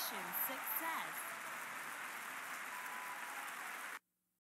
Mission success.